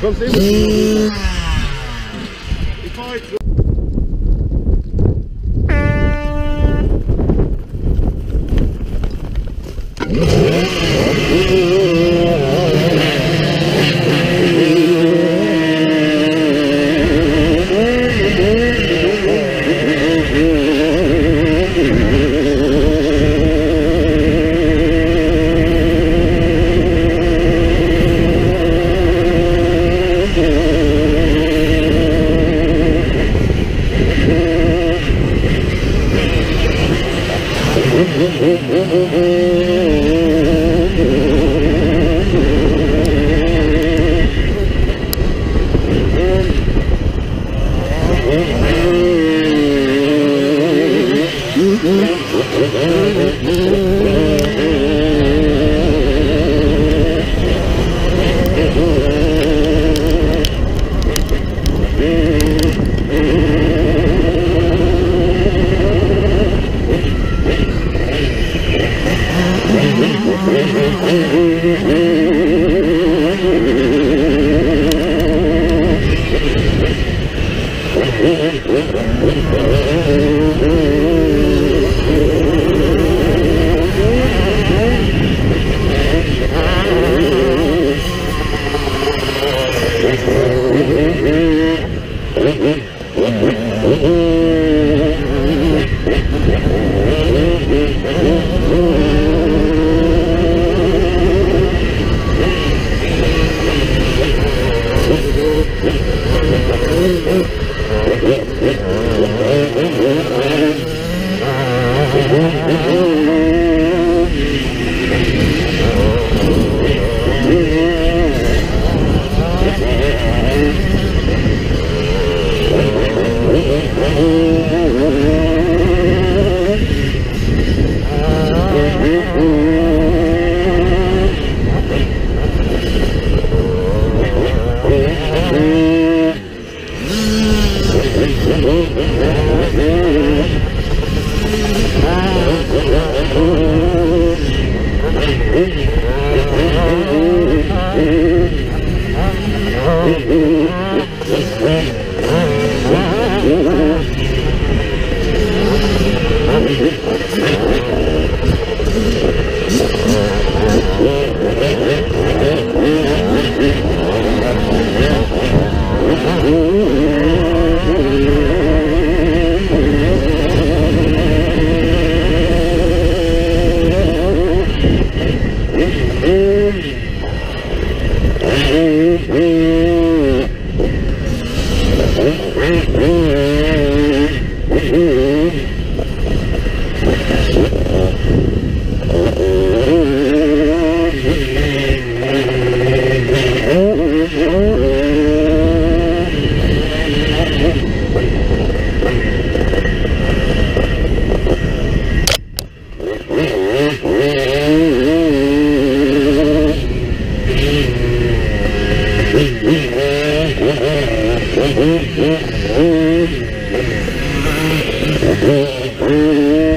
Vamos aí, Mm-hmm.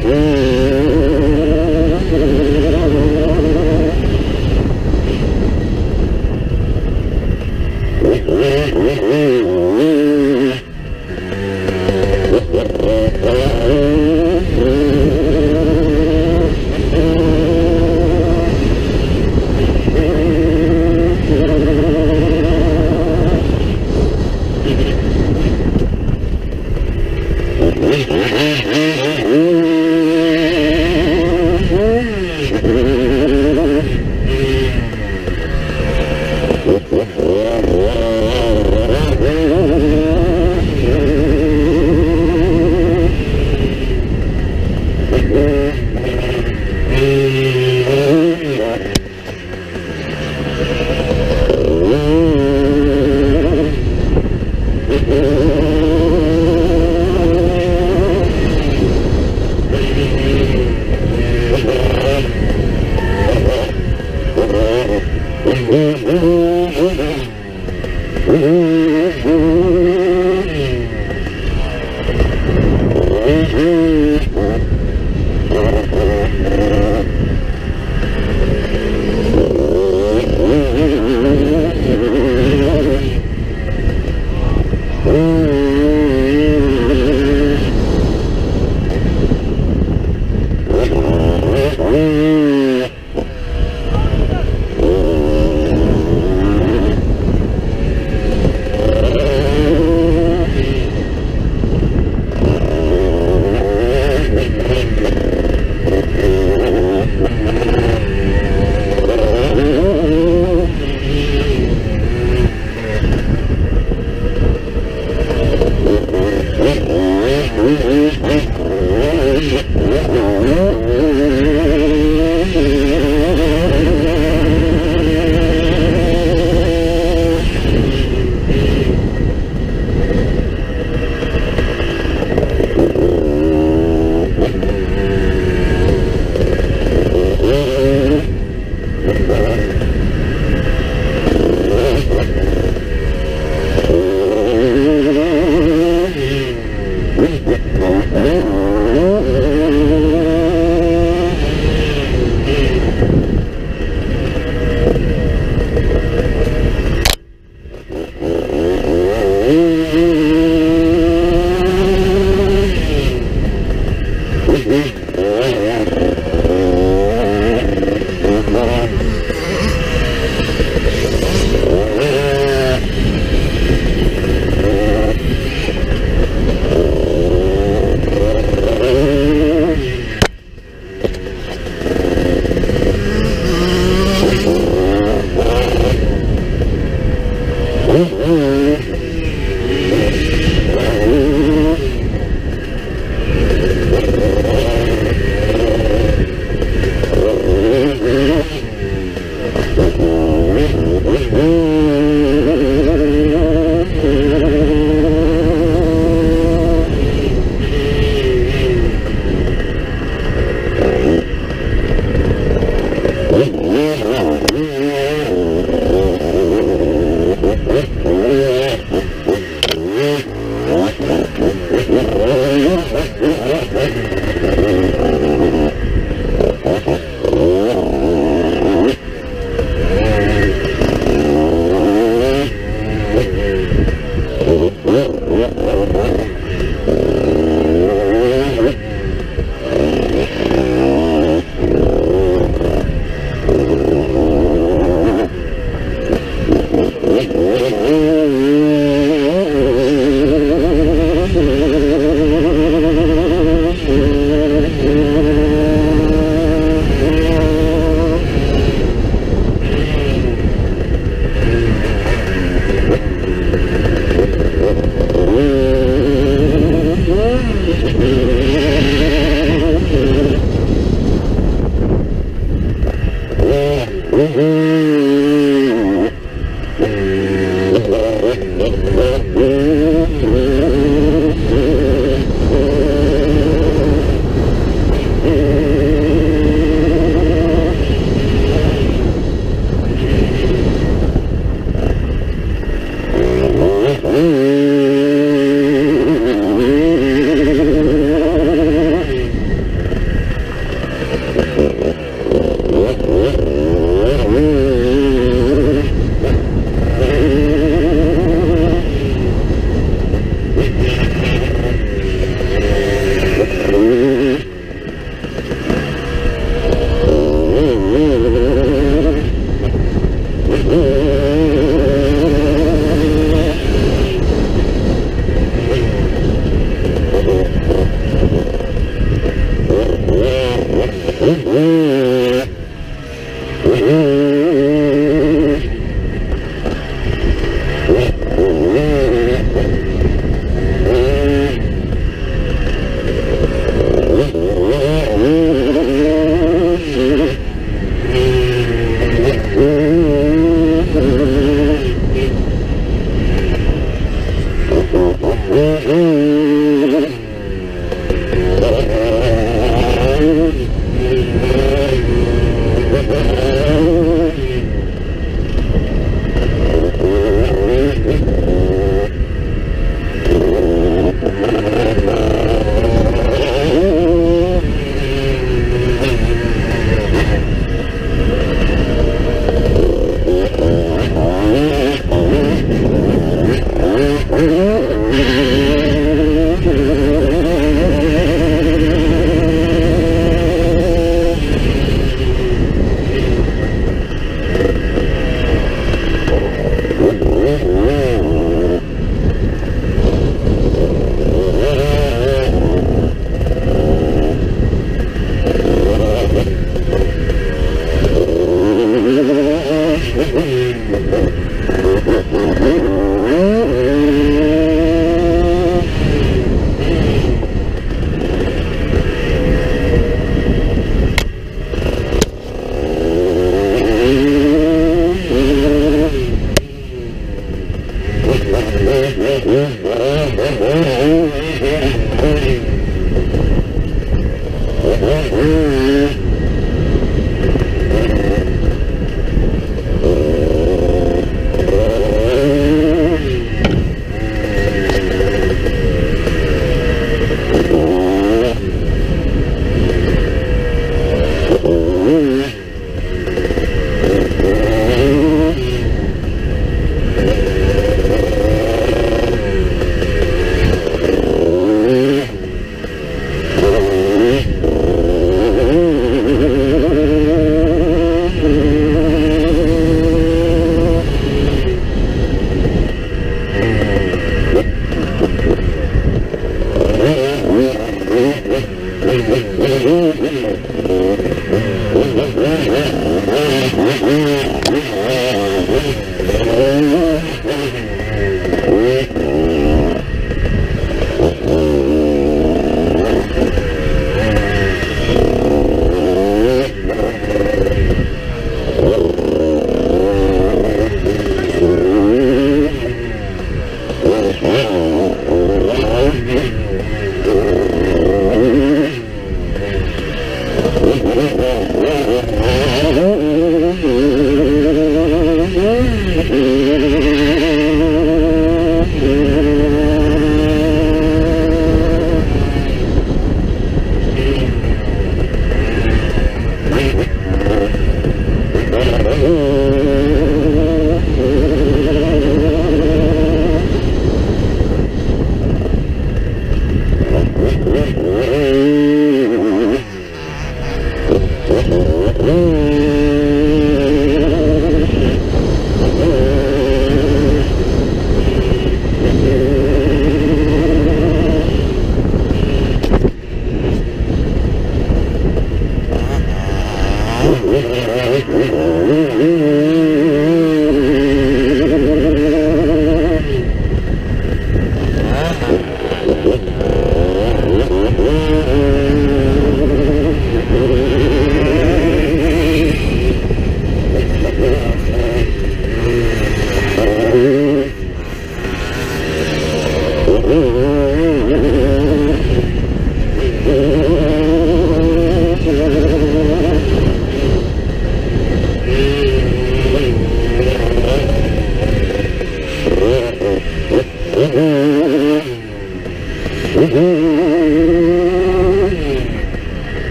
Mm-hmm.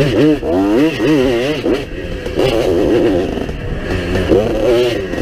Thank you.